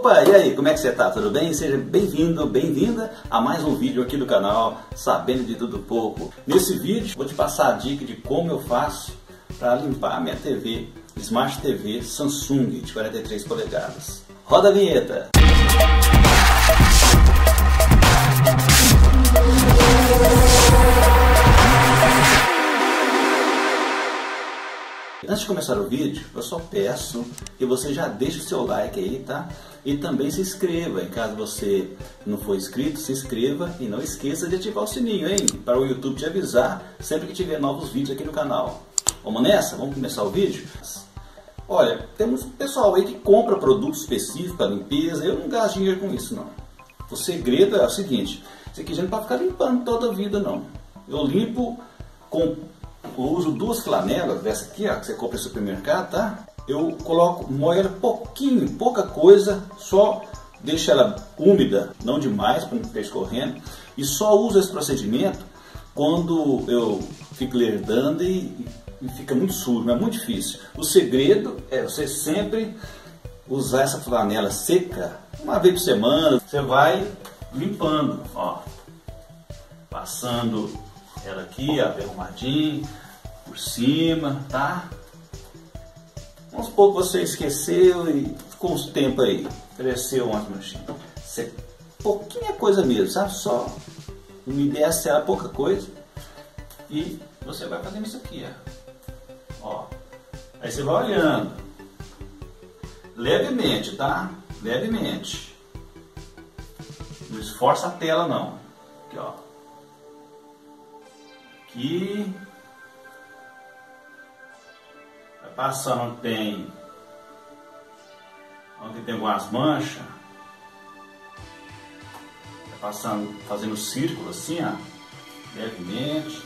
Opa, e aí, como é que você tá? Tudo bem? Seja bem-vindo, bem-vinda a mais um vídeo aqui do canal Sabendo de Tudo Pouco. Nesse vídeo vou te passar a dica de como eu faço para limpar minha TV, Smart TV Samsung de 43 polegadas. Roda a vinheta! Antes de começar o vídeo, eu só peço que você já deixe o seu like aí, tá? E também se inscreva, caso você não for inscrito, se inscreva e não esqueça de ativar o sininho, hein? Para o YouTube te avisar sempre que tiver novos vídeos aqui no canal. Vamos nessa? Vamos começar o vídeo? Olha, temos pessoal aí que compra produtos específicos para limpeza, eu não gasto dinheiro com isso não. O segredo é o seguinte, isso aqui já não pode ficar limpando toda a vida não. Eu limpo com eu uso duas flanelas dessa aqui, ó, que você compra no supermercado, tá? Eu coloco, moio ela pouquinho, pouca coisa, só deixo ela úmida, não demais para não ficar escorrendo, e só uso esse procedimento quando eu fico lerdando e, e fica muito sujo, é muito difícil. O segredo é você sempre usar essa flanela seca uma vez por semana, você vai limpando, ó, passando ela aqui, ó, arrumadinho, por cima, tá? Vamos supor que você esqueceu e com o tempo aí, cresceu umas manchinhas. Você, pouquinha coisa mesmo, sabe? Só umedece ela pouca coisa e você vai fazendo isso aqui, ó. ó. Aí você vai olhando. Levemente, tá? Levemente. Não esforça a tela não. Aqui, ó aqui. Vai passando onde tem, onde tem algumas manchas. Vai passando, fazendo círculo assim, ó, levemente.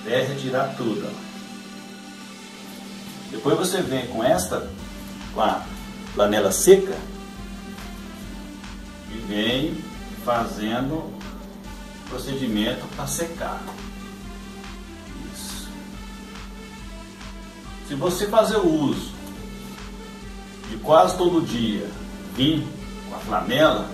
Até retirar tudo, ó. Depois você vem com esta, com a panela seca, e vem fazendo procedimento para secar. Isso. Se você fazer o uso de quase todo dia vir com a flanela,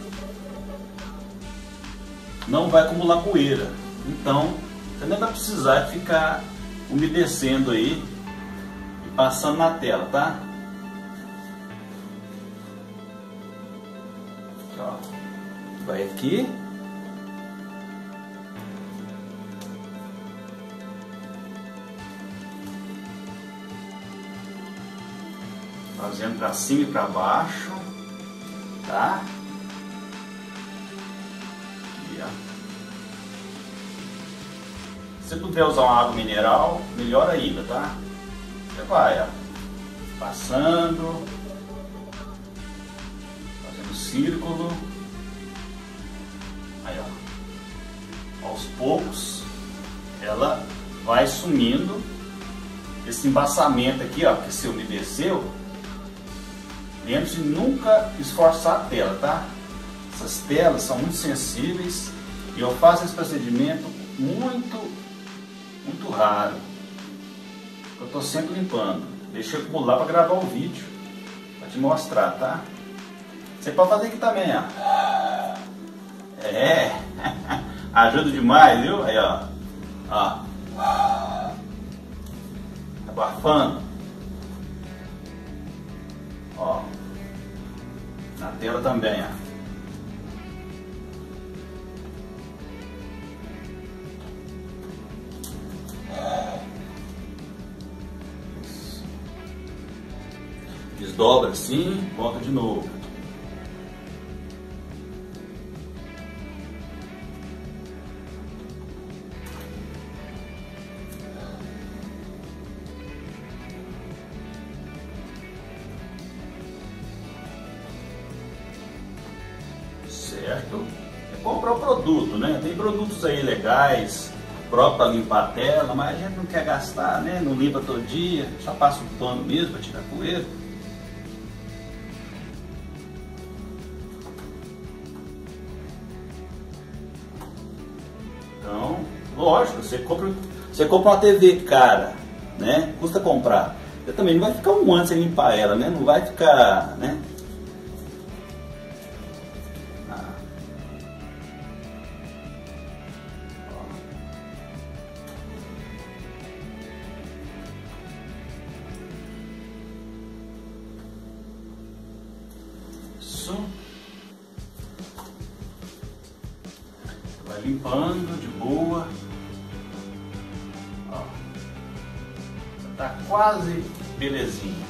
não vai acumular poeira. Então, você nem vai precisar ficar umedecendo aí e passando na tela, tá? Aqui, ó. Vai aqui. Fazendo para cima e para baixo, tá? Aqui, ó. Se puder usar uma água mineral, melhor ainda, tá? Você vai, ó, passando, fazendo círculo, aí, ó, aos poucos, ela vai sumindo esse embaçamento aqui, ó, que se umedeceu, Lembre-se de nunca esforçar a tela, tá? Essas telas são muito sensíveis e eu faço esse procedimento muito, muito raro. Eu estou sempre limpando. Deixa eu acumular para gravar o vídeo, para te mostrar, tá? Você pode fazer aqui também, ó. É, ajuda demais, viu? Aí, ó. Ó. Abafando. Ó. Na tela também, ó. Desdobra assim, volta de novo. Certo? É comprar o produto, né? Tem produtos aí legais, próprio para limpar a tela, mas a gente não quer gastar, né? Não limpa todo dia, só passa um pano mesmo para tirar poeira. Então, lógico, você compra, você compra uma TV cara, né? Custa comprar. Você também não vai ficar um ano sem limpar ela, né? Não vai ficar, né? Isso. Vai limpando de boa. Ó. Tá quase belezinha.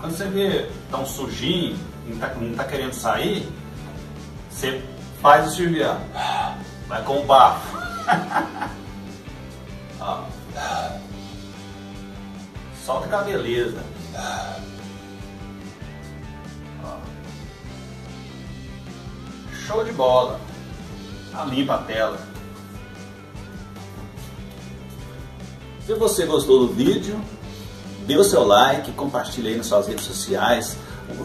Quando você vê tá um sujinho, não tá, não tá querendo sair, você faz o serviço. Vai com o bafo. Ó. Solta com a beleza. Ó. Show de bola. Ah, limpa a tela. Se você gostou do vídeo, dê o seu like, compartilhe aí nas suas redes sociais,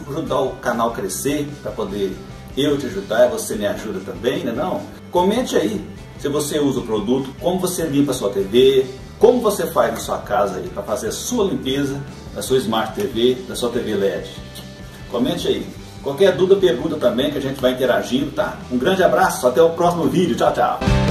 ajudar o canal a crescer para poder eu te ajudar você me ajuda também, né não? Comente aí se você usa o produto, como você limpa a sua TV, como você faz na sua casa para fazer a sua limpeza da sua Smart TV, da sua TV LED. Comente aí. Qualquer dúvida, pergunta também que a gente vai interagindo, tá? Um grande abraço, até o próximo vídeo. Tchau, tchau.